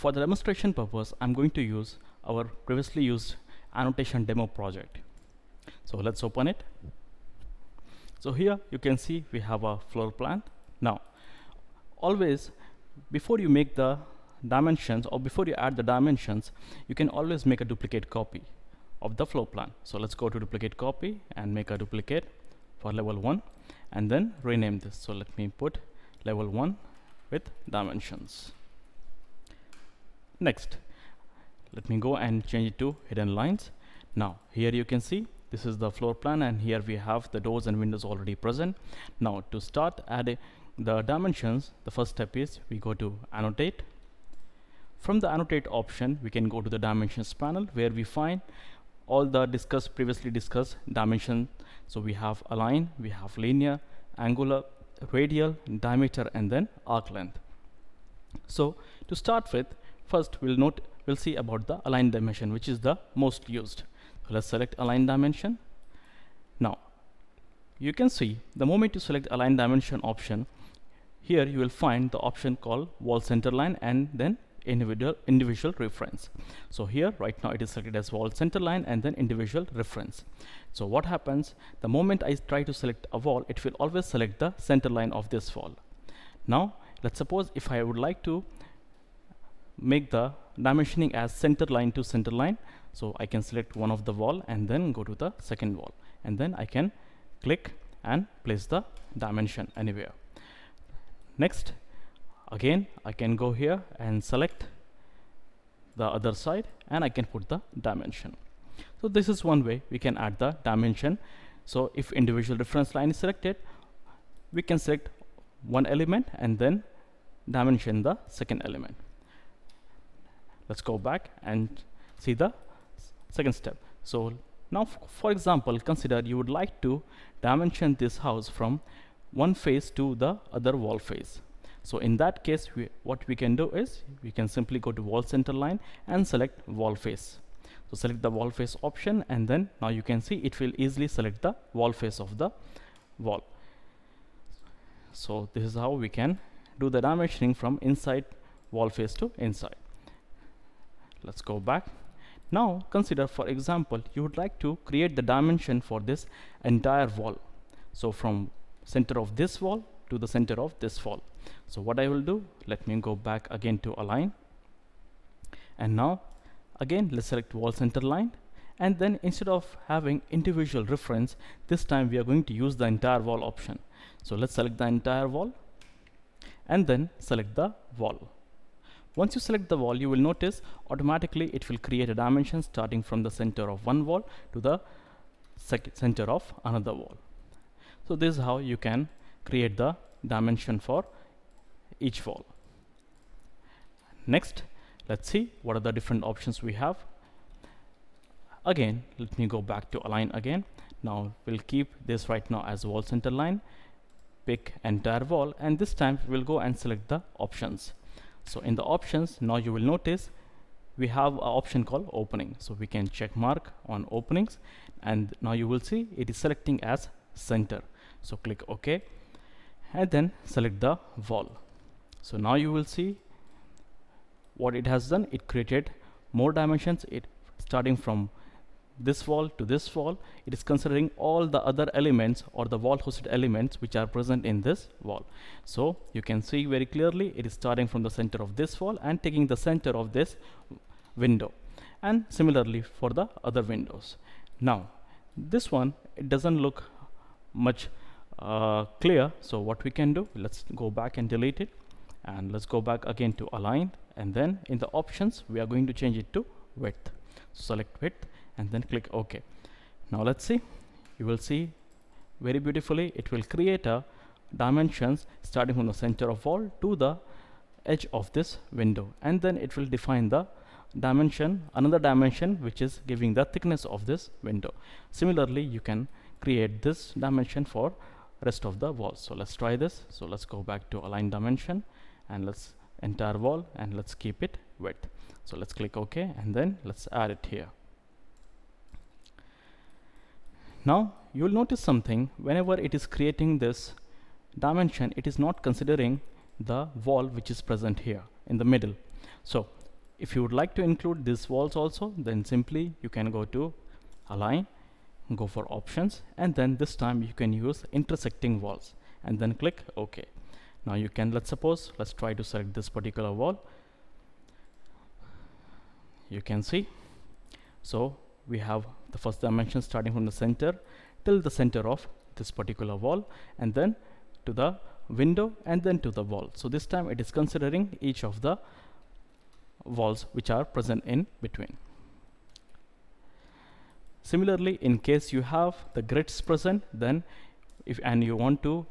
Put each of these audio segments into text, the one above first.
for the demonstration purpose I'm going to use our previously used annotation demo project. So let's open it. So here you can see we have a floor plan. Now always before you make the dimensions or before you add the dimensions you can always make a duplicate copy of the floor plan. So let's go to duplicate copy and make a duplicate for level 1 and then rename this. So let me put level 1 with dimensions next. Let me go and change it to hidden lines. Now here you can see this is the floor plan and here we have the doors and windows already present. Now to start adding the dimensions the first step is we go to annotate. From the annotate option we can go to the dimensions panel where we find all the discussed previously discussed dimension so we have align we have linear angular radial diameter and then arc length. So to start with first we'll note we'll see about the align dimension which is the most used. So let's select align dimension. Now you can see the moment you select align dimension option here you will find the option called wall center line and then individual individual reference. So here right now it is selected as wall center line and then individual reference. So what happens? The moment I try to select a wall it will always select the center line of this wall. Now let's suppose if I would like to make the dimensioning as center line to center line. So I can select one of the wall and then go to the second wall. And then I can click and place the dimension anywhere. Next again I can go here and select the other side and I can put the dimension. So this is one way we can add the dimension. So if individual reference line is selected we can select one element and then dimension the second element let's go back and see the second step. So now for example consider you would like to dimension this house from one face to the other wall face. So in that case we, what we can do is we can simply go to wall center line and select wall face. So select the wall face option and then now you can see it will easily select the wall face of the wall. So this is how we can do the dimensioning from inside wall face to inside let's go back. Now consider for example you would like to create the dimension for this entire wall. So from center of this wall to the center of this wall. So what I will do? Let me go back again to align. And now again let's select wall center line. And then instead of having individual reference this time we are going to use the entire wall option. So let's select the entire wall. And then select the wall once you select the wall you will notice automatically it will create a dimension starting from the center of one wall to the center of another wall. So this is how you can create the dimension for each wall. Next let's see what are the different options we have. Again let me go back to align again. Now we'll keep this right now as wall center line pick entire wall and this time we'll go and select the options so in the options now you will notice we have an option called opening. So we can check mark on openings and now you will see it is selecting as center. So click ok and then select the wall. So now you will see what it has done. It created more dimensions. It starting from this wall to this wall it is considering all the other elements or the wall hosted elements which are present in this wall. So you can see very clearly it is starting from the center of this wall and taking the center of this window. And similarly for the other windows. Now this one it doesn't look much uh, clear. So what we can do let's go back and delete it. And let's go back again to align. And then in the options we are going to change it to width. Select width and then click OK. Now let's see. You will see very beautifully it will create a dimensions starting from the center of wall to the edge of this window. And then it will define the dimension another dimension which is giving the thickness of this window. Similarly you can create this dimension for rest of the wall. So let's try this. So let's go back to align dimension and let's entire wall and let's keep it width. So let's click OK and then let's add it here now you will notice something. Whenever it is creating this dimension it is not considering the wall which is present here in the middle. So if you would like to include these walls also then simply you can go to align go for options and then this time you can use intersecting walls and then click OK. Now you can let's suppose let's try to select this particular wall. You can see. So we have the first dimension starting from the center till the center of this particular wall and then to the window and then to the wall. So this time it is considering each of the walls which are present in between. Similarly in case you have the grids present then if and you want to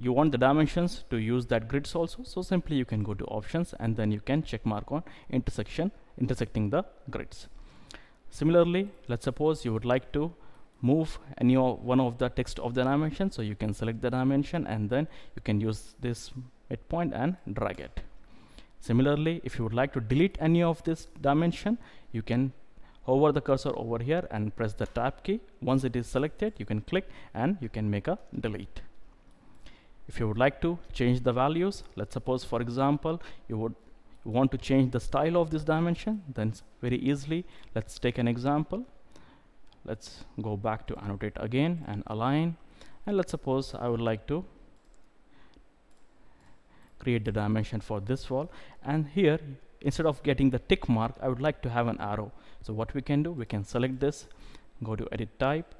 you want the dimensions to use that grids also so simply you can go to options and then you can check mark on intersection intersecting the grids similarly let's suppose you would like to move any one of the text of the dimension. So you can select the dimension and then you can use this midpoint and drag it. Similarly if you would like to delete any of this dimension you can hover the cursor over here and press the tab key. Once it is selected you can click and you can make a delete. If you would like to change the values let's suppose for example you would want to change the style of this dimension then very easily let's take an example. Let's go back to annotate again and align. And let's suppose I would like to create the dimension for this wall. And here instead of getting the tick mark I would like to have an arrow. So what we can do we can select this go to edit type.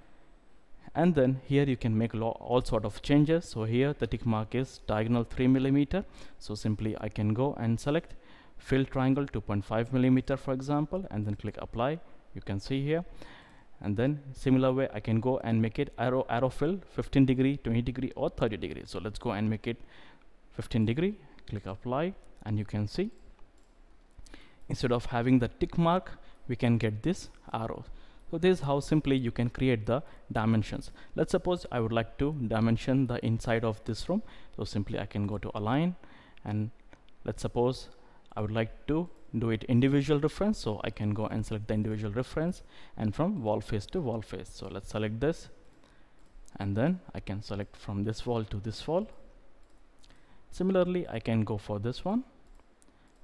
And then here you can make all sort of changes. So here the tick mark is diagonal 3 millimeter. So simply I can go and select fill triangle 2.5 millimeter for example and then click apply. You can see here. And then similar way I can go and make it arrow arrow fill 15 degree 20 degree or 30 degree. So let's go and make it 15 degree. Click apply and you can see. Instead of having the tick mark we can get this arrow. So this is how simply you can create the dimensions. Let's suppose I would like to dimension the inside of this room. So simply I can go to align and let's suppose I would like to do it individual reference so I can go and select the individual reference and from wall face to wall face. So let's select this and then I can select from this wall to this wall. Similarly I can go for this one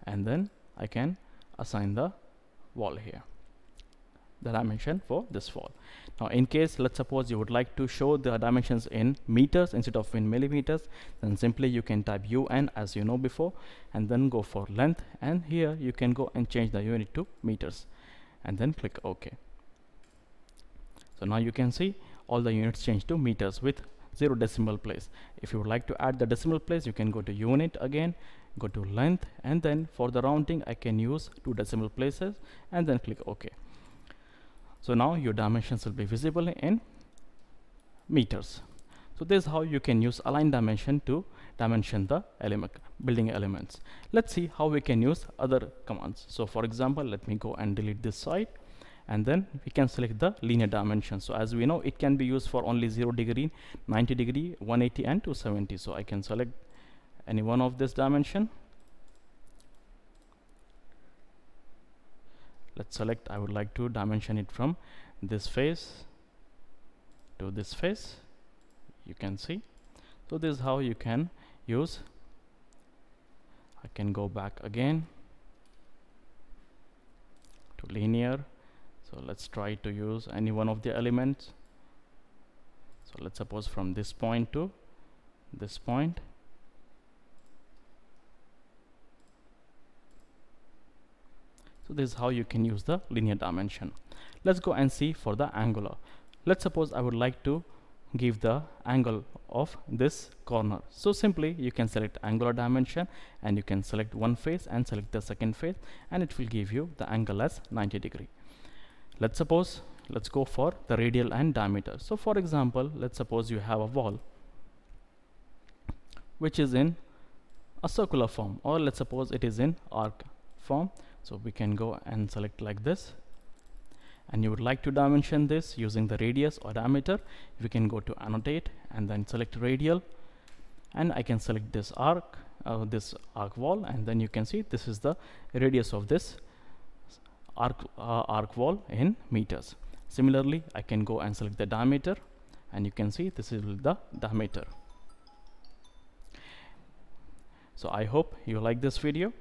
and then I can assign the wall here the dimension for this fall. now in case let's suppose you would like to show the dimensions in meters instead of in millimeters then simply you can type un as you know before and then go for length and here you can go and change the unit to meters and then click ok. So now you can see all the units change to meters with zero decimal place. If you would like to add the decimal place you can go to unit again go to length and then for the rounding I can use two decimal places and then click OK so now your dimensions will be visible in meters. So this is how you can use align dimension to dimension the element building elements. Let's see how we can use other commands. So for example let me go and delete this side and then we can select the linear dimension. So as we know it can be used for only 0 degree 90 degree 180 and 270 so I can select any one of this dimension let's select I would like to dimension it from this face to this face. You can see. So this is how you can use. I can go back again to linear. So let's try to use any one of the elements. So let's suppose from this point to this point this is how you can use the linear dimension. Let's go and see for the angular. Let's suppose I would like to give the angle of this corner. So simply you can select angular dimension and you can select one face and select the second face and it will give you the angle as 90 degree. Let's suppose let's go for the radial and diameter. So for example let's suppose you have a wall which is in a circular form or let's suppose it is in arc form so we can go and select like this. And you would like to dimension this using the radius or diameter we can go to annotate and then select radial. And I can select this arc uh, this arc wall and then you can see this is the radius of this arc uh, arc wall in meters. Similarly I can go and select the diameter and you can see this is the diameter. So I hope you like this video